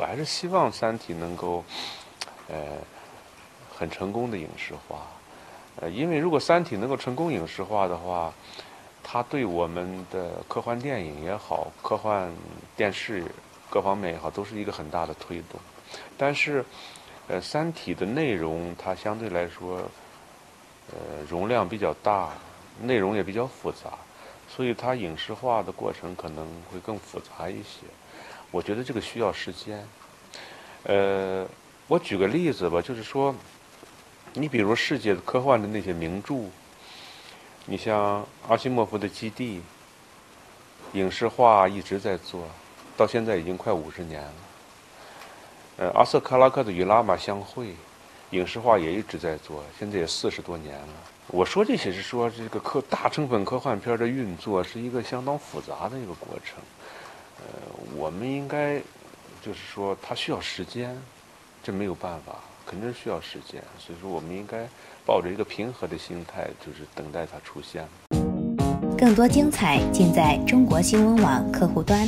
我还是希望《三体》能够，呃，很成功的影视化。呃，因为如果《三体》能够成功影视化的话，它对我们的科幻电影也好，科幻电视各方面也好，都是一个很大的推动。但是，呃，《三体》的内容它相对来说，呃，容量比较大，内容也比较复杂，所以它影视化的过程可能会更复杂一些。我觉得这个需要时间。呃，我举个例子吧，就是说。你比如世界科幻的那些名著，你像阿西莫夫的《基地》，影视化一直在做，到现在已经快五十年了。呃，阿瑟克拉克的《与拉玛相会》，影视化也一直在做，现在也四十多年了。我说这些是说，这个科大成本科幻片的运作是一个相当复杂的一个过程。我们应该就是说，它需要时间，这没有办法。肯定需要时间，所以说我们应该抱着一个平和的心态，就是等待它出现。更多精彩尽在中国新闻网客户端。